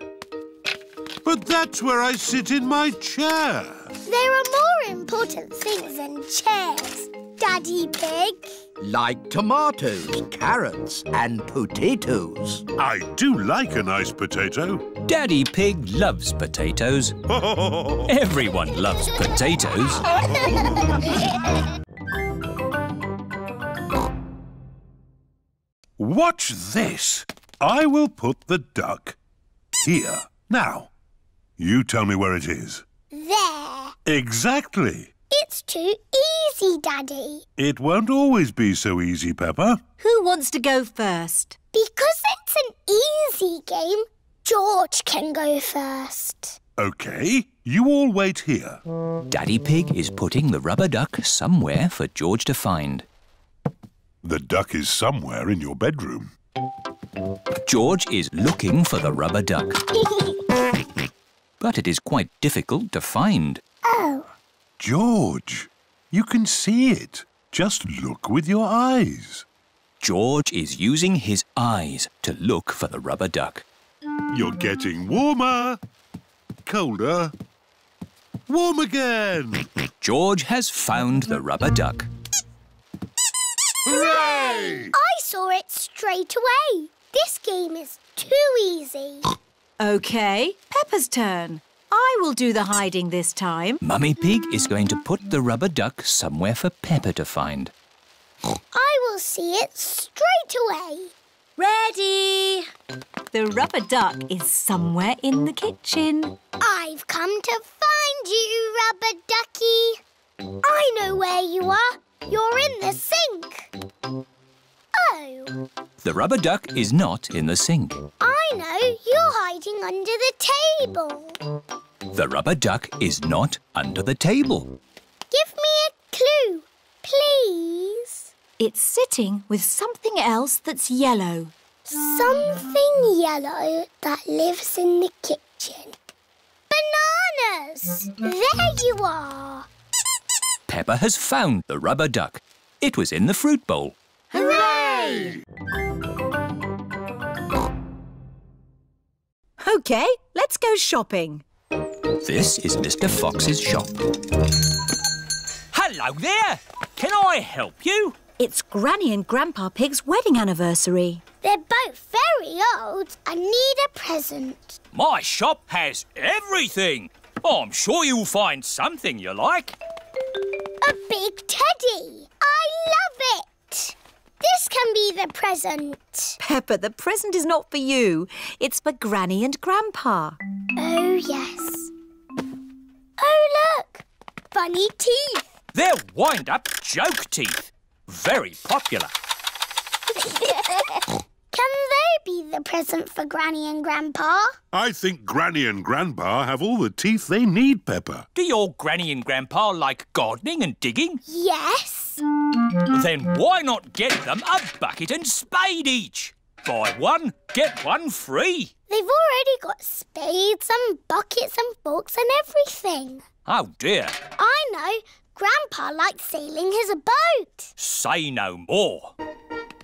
Speaker 2: But that's where I sit in my chair.
Speaker 5: There are more important things than chairs, Daddy Pig.
Speaker 12: Like tomatoes, carrots and potatoes.
Speaker 2: I do like a nice potato.
Speaker 3: Daddy Pig loves potatoes. Everyone loves potatoes.
Speaker 2: Watch this. I will put the duck here. Now, you tell me where it is.
Speaker 5: There.
Speaker 2: Exactly.
Speaker 5: It's too easy, Daddy.
Speaker 2: It won't always be so easy, Peppa.
Speaker 4: Who wants to go first?
Speaker 5: Because it's an easy game, George can go first.
Speaker 2: OK, you all wait here.
Speaker 3: Daddy Pig is putting the rubber duck somewhere for George to find.
Speaker 2: The duck is somewhere in your bedroom.
Speaker 3: George is looking for the rubber duck. but it is quite difficult to find.
Speaker 2: George, you can see it. Just look with your eyes.
Speaker 3: George is using his eyes to look for the rubber duck.
Speaker 2: You're getting warmer. Colder. Warm again.
Speaker 3: George has found the rubber duck.
Speaker 2: Hooray!
Speaker 5: I saw it straight away. This game is too easy.
Speaker 4: OK, Peppa's turn. I will do the hiding this time.
Speaker 3: Mummy Pig is going to put the rubber duck somewhere for Peppa to find.
Speaker 5: I will see it straight away.
Speaker 4: Ready! The rubber duck is somewhere in the kitchen.
Speaker 5: I've come to find you, rubber ducky. I know where you are. You're in the sink. Oh,
Speaker 3: The rubber duck is not in the sink.
Speaker 5: I know. You're hiding under the table.
Speaker 3: The rubber duck is not under the table.
Speaker 5: Give me a clue, please.
Speaker 4: It's sitting with something else that's yellow.
Speaker 5: Something yellow that lives in the kitchen. Bananas! There you are.
Speaker 3: Peppa has found the rubber duck. It was in the fruit bowl.
Speaker 5: Hooray!
Speaker 4: OK, let's go shopping.
Speaker 3: This is Mr Fox's shop. Hello there! Can I help you?
Speaker 4: It's Granny and Grandpa Pig's wedding anniversary.
Speaker 5: They're both very old and need a present.
Speaker 3: My shop has everything. I'm sure you'll find something you like.
Speaker 5: A big teddy. I love it. This can be the present.
Speaker 4: Peppa, the present is not for you. It's for Granny and Grandpa.
Speaker 5: Oh, yes. Oh, look. Funny teeth.
Speaker 3: They're wind-up joke teeth. Very popular.
Speaker 5: Can they be the the present for Granny and Grandpa.
Speaker 2: I think Granny and Grandpa have all the teeth they need, Peppa.
Speaker 3: Do your granny and grandpa like gardening and digging?
Speaker 5: Yes.
Speaker 3: Then why not get them a bucket and spade each? Buy one, get one free.
Speaker 5: They've already got spades and buckets and forks and everything.
Speaker 3: Oh dear,
Speaker 5: I know. Grandpa likes sailing his boat.
Speaker 3: say no more.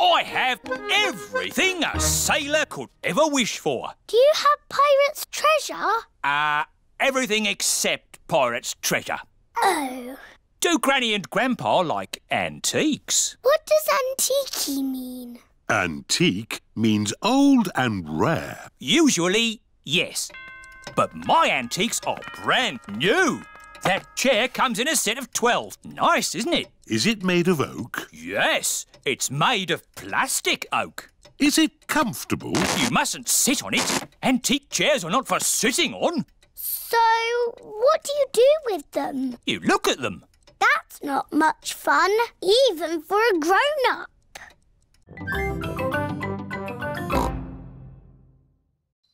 Speaker 3: I have everything a sailor could ever wish for.
Speaker 5: Do you have pirate's treasure?
Speaker 3: Uh, everything except pirate's treasure.
Speaker 5: Oh.
Speaker 3: Do Granny and Grandpa like antiques?
Speaker 5: What does antique mean?
Speaker 2: Antique means old and rare.
Speaker 3: Usually, yes. But my antiques are brand new. That chair comes in a set of 12. Nice, isn't it?
Speaker 2: Is it made of oak?
Speaker 3: Yes, it's made of plastic oak.
Speaker 2: Is it comfortable?
Speaker 3: You mustn't sit on it. Antique chairs are not for sitting on.
Speaker 5: So, what do you do with them?
Speaker 3: You look at them.
Speaker 5: That's not much fun, even for a grown-up.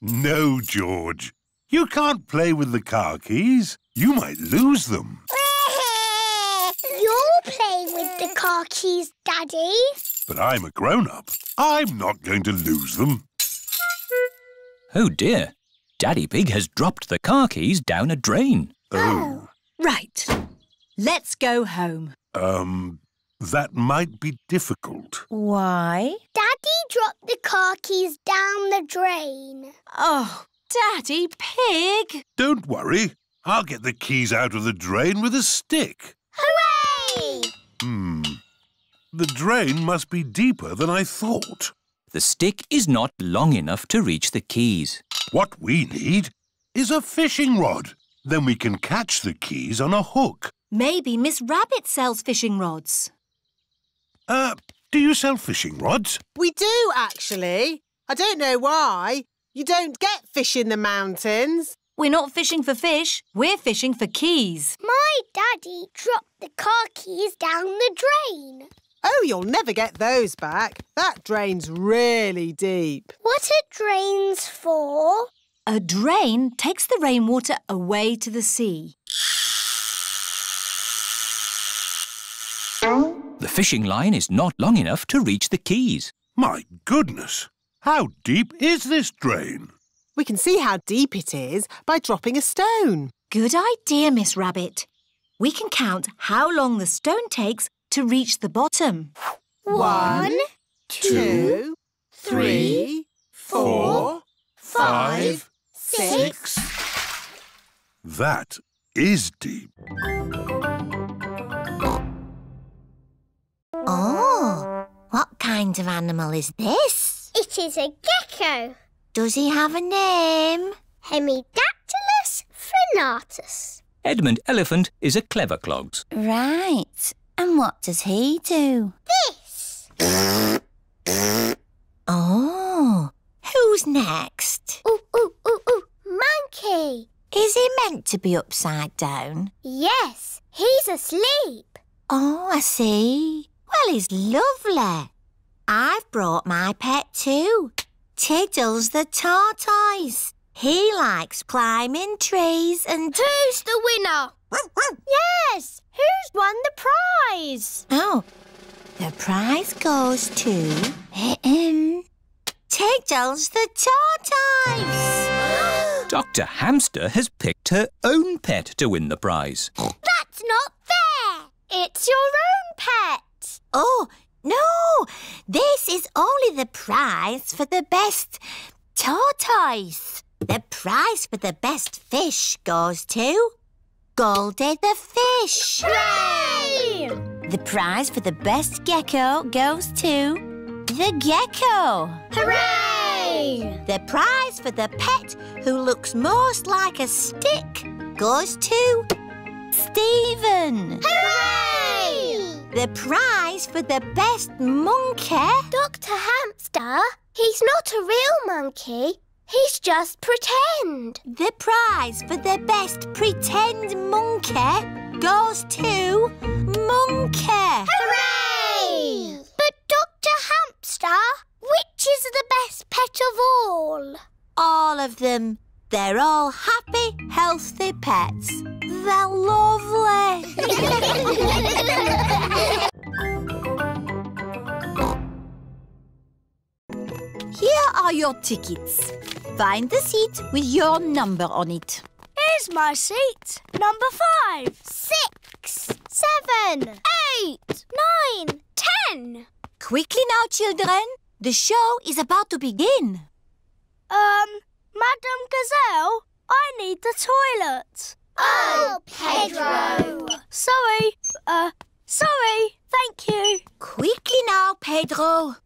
Speaker 2: No, George. You can't play with the car keys. You might lose them.
Speaker 5: You'll play with the car keys, Daddy.
Speaker 2: But I'm a grown-up. I'm not going to lose them.
Speaker 3: Oh dear. Daddy Pig has dropped the car keys down a drain.
Speaker 2: Oh.
Speaker 4: Right. Let's go home.
Speaker 2: Um, that might be difficult.
Speaker 4: Why?
Speaker 5: Daddy dropped the car keys down the drain.
Speaker 4: Oh, Daddy Pig!
Speaker 2: Don't worry. I'll get the keys out of the drain with a stick.
Speaker 5: Hooray!
Speaker 2: Hmm. The drain must be deeper than I thought.
Speaker 3: The stick is not long enough to reach the keys.
Speaker 2: What we need is a fishing rod. Then we can catch the keys on a hook.
Speaker 4: Maybe Miss Rabbit sells fishing rods.
Speaker 2: Uh, do you sell fishing rods?
Speaker 13: We do, actually. I don't know why. You don't get fish in the mountains.
Speaker 4: We're not fishing for fish. We're fishing for keys.
Speaker 5: My daddy dropped the car keys down the drain.
Speaker 13: Oh, you'll never get those back. That drain's really deep.
Speaker 5: What are drains for?
Speaker 4: A drain takes the rainwater away to the sea.
Speaker 3: The fishing line is not long enough to reach the keys.
Speaker 2: My goodness! How deep is this drain?
Speaker 13: We can see how deep it is by dropping a stone.
Speaker 4: Good idea, Miss Rabbit. We can count how long the stone takes to reach the bottom.
Speaker 5: One,
Speaker 13: two, three, four, five,
Speaker 5: six.
Speaker 2: That is deep.
Speaker 6: Kind of animal is this?
Speaker 5: It is a gecko.
Speaker 6: Does he have a name?
Speaker 5: Hemidactylus frenatus.
Speaker 3: Edmund Elephant is a clever clogs.
Speaker 6: Right. And what does he do?
Speaker 5: This.
Speaker 6: Oh, who's next?
Speaker 5: Ooh, ooh, ooh, ooh. Monkey.
Speaker 6: Is he meant to be upside down?
Speaker 5: Yes, he's asleep.
Speaker 6: Oh, I see. Well, he's lovely. I've brought my pet too. Tiddles the tortoise. He likes climbing trees and...
Speaker 5: Who's the winner? yes, who's won the prize?
Speaker 6: Oh, the prize goes to... Um, Tiddles the tortoise.
Speaker 3: Dr. Hamster has picked her own pet to win the prize.
Speaker 5: That's not fair. It's your own pet.
Speaker 6: Oh, no! This is only the prize for the best tortoise. The prize for the best fish goes to Goldie the fish.
Speaker 5: Hooray!
Speaker 6: The prize for the best gecko goes to the gecko.
Speaker 5: Hooray!
Speaker 6: The prize for the pet who looks most like a stick goes to Stephen.
Speaker 5: Hooray!
Speaker 6: The prize for the best monkey
Speaker 5: Dr. Hamster, he's not a real monkey. He's just pretend.
Speaker 6: The prize for the best pretend monkey goes to Monkey.
Speaker 5: Hooray! But Dr. Hamster, which is the best pet pet of all?
Speaker 6: All of them. They're all happy, healthy pets. They're lovely. Here are your tickets. Find the seat with your number on it.
Speaker 7: Here's my seat. Number five.
Speaker 5: Six, seven, eight, nine, ten.
Speaker 6: Quickly now, children. The show is about to begin.
Speaker 7: Um, Madame Gazelle, I need the toilet.
Speaker 5: Oh, Pedro.
Speaker 7: Sorry. Uh, sorry. Thank you.
Speaker 6: Quickly now, Pedro.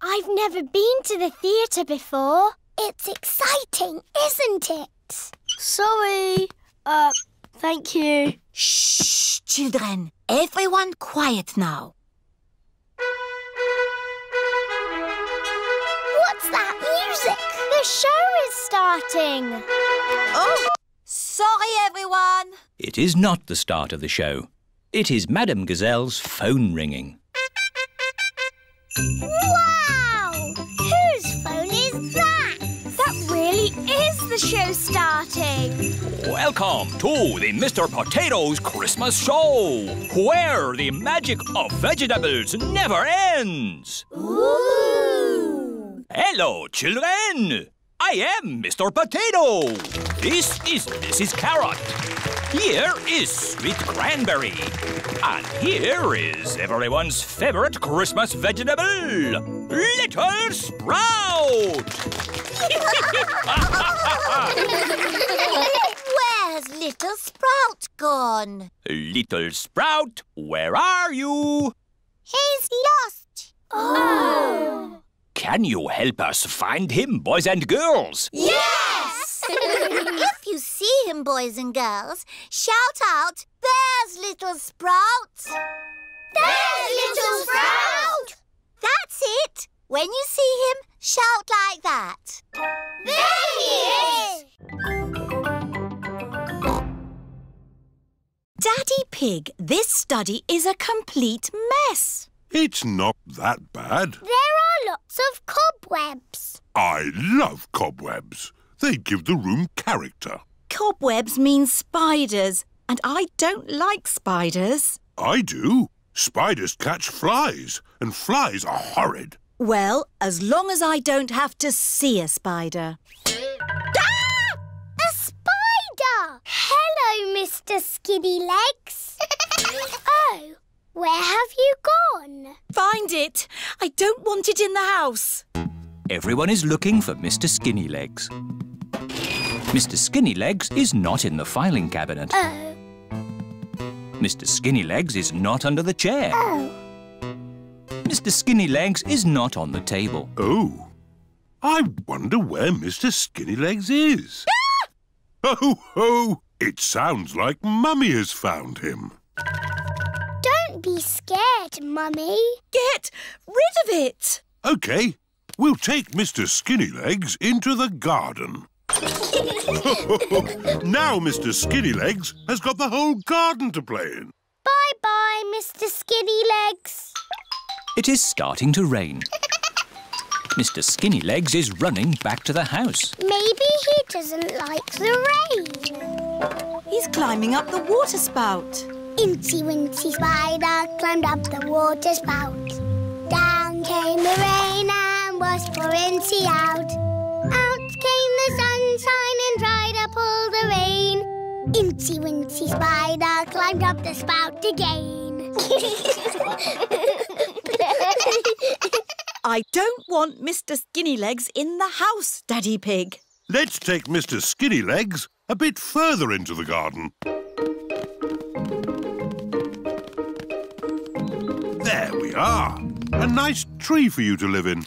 Speaker 5: I've never been to the theatre before. It's exciting, isn't it?
Speaker 7: Sorry. Uh, thank you.
Speaker 6: Shh, children. Everyone quiet now.
Speaker 5: What's that music? The show is starting.
Speaker 6: Oh, sorry, everyone.
Speaker 3: It is not the start of the show. It is Madame Gazelle's phone ringing.
Speaker 5: Wow! Whose phone is that?
Speaker 7: That really is the show starting.
Speaker 3: Welcome to the Mr. Potatoes Christmas Show, where the magic of vegetables never ends.
Speaker 5: Ooh!
Speaker 3: Hello, children. I am Mr. Potato. This is Mrs. Carrot. Here is Sweet Cranberry. And here is everyone's favorite Christmas vegetable, Little Sprout.
Speaker 6: Where's little Sprout gone?
Speaker 3: Little Sprout, where are you?
Speaker 5: He's lost. Oh!
Speaker 3: Can you help us find him, boys and girls?
Speaker 6: Yes! if you see him, boys and girls, shout out, There's little Sprout!
Speaker 5: There's little Sprout!
Speaker 6: That's it! When you see him, shout like that.
Speaker 5: There he is!
Speaker 4: Daddy Pig, this study is a complete mess.
Speaker 2: It's not that bad.
Speaker 5: There are lots of cobwebs.
Speaker 2: I love cobwebs. They give the room character.
Speaker 4: Cobwebs mean spiders, and I don't like spiders.
Speaker 2: I do. Spiders catch flies, and flies are horrid.
Speaker 4: Well, as long as I don't have to see a spider.
Speaker 5: Ah! A spider! Hello, Mr. Skinny Legs. oh, where have you gone?
Speaker 4: Find it. I don't want it in the house.
Speaker 3: Everyone is looking for Mr. Skinny Legs. Mr. Skinny Legs is not in the filing cabinet.
Speaker 5: Oh.
Speaker 3: Mr. Skinny Legs is not under the chair.
Speaker 5: Oh.
Speaker 3: Mr. Skinny Legs is not on the table.
Speaker 2: Oh. I wonder where Mr. Skinny Legs is. Oh, ho! It sounds like Mummy has found him.
Speaker 5: Don't be scared, Mummy.
Speaker 4: Get rid of it.
Speaker 2: OK, we'll take Mr. Skinny Legs into the garden. now Mr. Skinny Legs has got the whole garden to play in.
Speaker 5: Bye-bye, Mr. Skinny Legs.
Speaker 3: It is starting to rain. Mr. Skinny Legs is running back to the house.
Speaker 5: Maybe he doesn't like the rain.
Speaker 4: He's climbing up the water spout.
Speaker 5: Incy Wincy Spider climbed up the water spout. Down came the rain and was for Incy out. Out came the sunshine and dried up all the rain. Incy Wincy Spider climbed up the spout again.
Speaker 4: I don't want Mr. Skinny Legs in the house, Daddy Pig.
Speaker 2: Let's take Mr. Skinny Legs a bit further into the garden. We are. A nice tree for you to live in.